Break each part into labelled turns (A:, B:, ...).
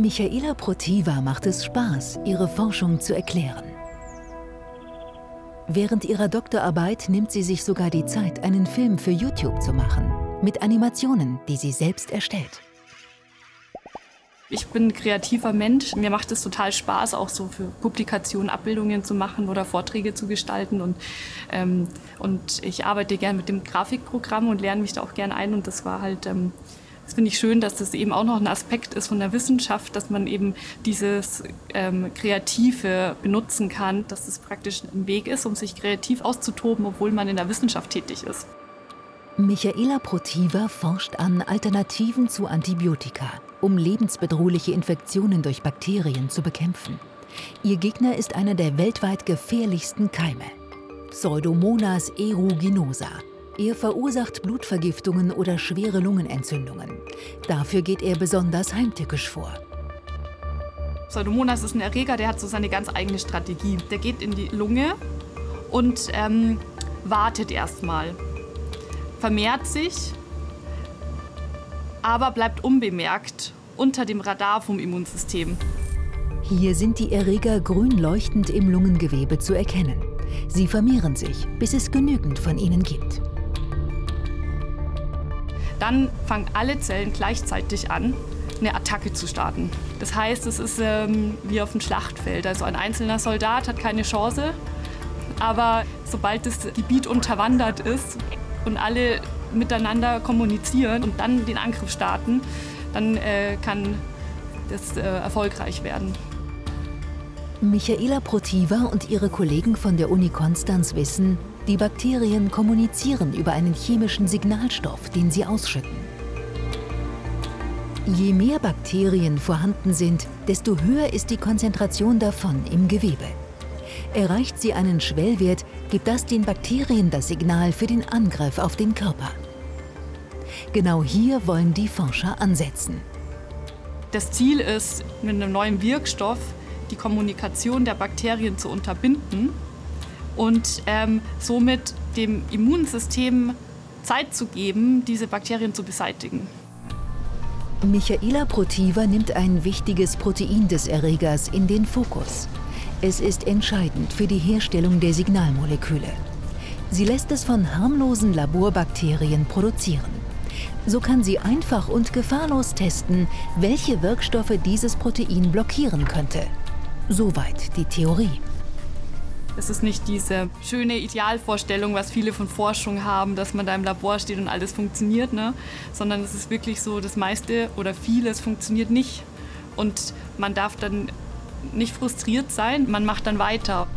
A: Michaela Protiva macht es Spaß, ihre Forschung zu erklären. Während ihrer Doktorarbeit nimmt sie sich sogar die Zeit, einen Film für YouTube zu machen, mit Animationen, die sie selbst erstellt.
B: Ich bin ein kreativer Mensch. Mir macht es total Spaß, auch so für Publikationen Abbildungen zu machen oder Vorträge zu gestalten. Und, ähm, und ich arbeite gern mit dem Grafikprogramm und lerne mich da auch gern ein. Und das war halt, ähm, das finde ich schön, dass das eben auch noch ein Aspekt ist von der Wissenschaft, dass man eben dieses ähm, Kreative benutzen kann, dass es praktisch ein Weg ist, um sich kreativ auszutoben, obwohl man in der Wissenschaft tätig ist.
A: Michaela Protiva forscht an Alternativen zu Antibiotika um lebensbedrohliche Infektionen durch Bakterien zu bekämpfen. Ihr Gegner ist einer der weltweit gefährlichsten Keime, Pseudomonas aeruginosa. Er verursacht Blutvergiftungen oder schwere Lungenentzündungen. Dafür geht er besonders heimtückisch vor.
B: Pseudomonas ist ein Erreger, der hat so seine ganz eigene Strategie. Der geht in die Lunge und ähm, wartet erstmal, vermehrt sich aber bleibt unbemerkt unter dem Radar vom Immunsystem.
A: Hier sind die Erreger grün leuchtend im Lungengewebe zu erkennen. Sie vermehren sich, bis es genügend von ihnen gibt.
B: Dann fangen alle Zellen gleichzeitig an, eine Attacke zu starten. Das heißt, es ist ähm, wie auf dem Schlachtfeld. Also ein einzelner Soldat hat keine Chance, aber sobald das Gebiet unterwandert ist und alle miteinander kommunizieren und dann den Angriff starten, dann äh, kann das äh, erfolgreich werden.
A: Michaela Protiva und ihre Kollegen von der Uni Konstanz wissen, die Bakterien kommunizieren über einen chemischen Signalstoff, den sie ausschütten. Je mehr Bakterien vorhanden sind, desto höher ist die Konzentration davon im Gewebe. Erreicht sie einen Schwellwert, gibt das den Bakterien das Signal für den Angriff auf den Körper. Genau hier wollen die Forscher ansetzen.
B: Das Ziel ist, mit einem neuen Wirkstoff die Kommunikation der Bakterien zu unterbinden und ähm, somit dem Immunsystem Zeit zu geben, diese Bakterien zu beseitigen.
A: Michaela Protiva nimmt ein wichtiges Protein des Erregers in den Fokus. Es ist entscheidend für die Herstellung der Signalmoleküle. Sie lässt es von harmlosen Laborbakterien produzieren. So kann sie einfach und gefahrlos testen, welche Wirkstoffe dieses Protein blockieren könnte. Soweit die Theorie.
B: Es ist nicht diese schöne Idealvorstellung, was viele von Forschung haben, dass man da im Labor steht und alles funktioniert, ne? sondern es ist wirklich so, das meiste oder vieles funktioniert nicht. Und man darf dann nicht frustriert sein, man macht dann weiter.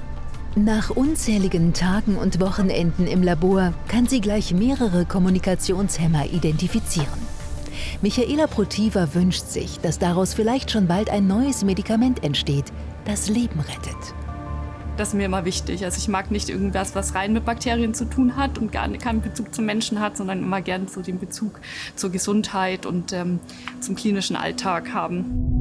A: Nach unzähligen Tagen und Wochenenden im Labor kann sie gleich mehrere Kommunikationshemmer identifizieren. Michaela Protiva wünscht sich, dass daraus vielleicht schon bald ein neues Medikament entsteht, das Leben rettet.
B: Das ist mir immer wichtig. Also ich mag nicht irgendwas, was rein mit Bakterien zu tun hat und gar keinen Bezug zum Menschen hat, sondern immer gern so den Bezug zur Gesundheit und ähm, zum klinischen Alltag haben.